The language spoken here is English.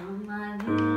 on my knees.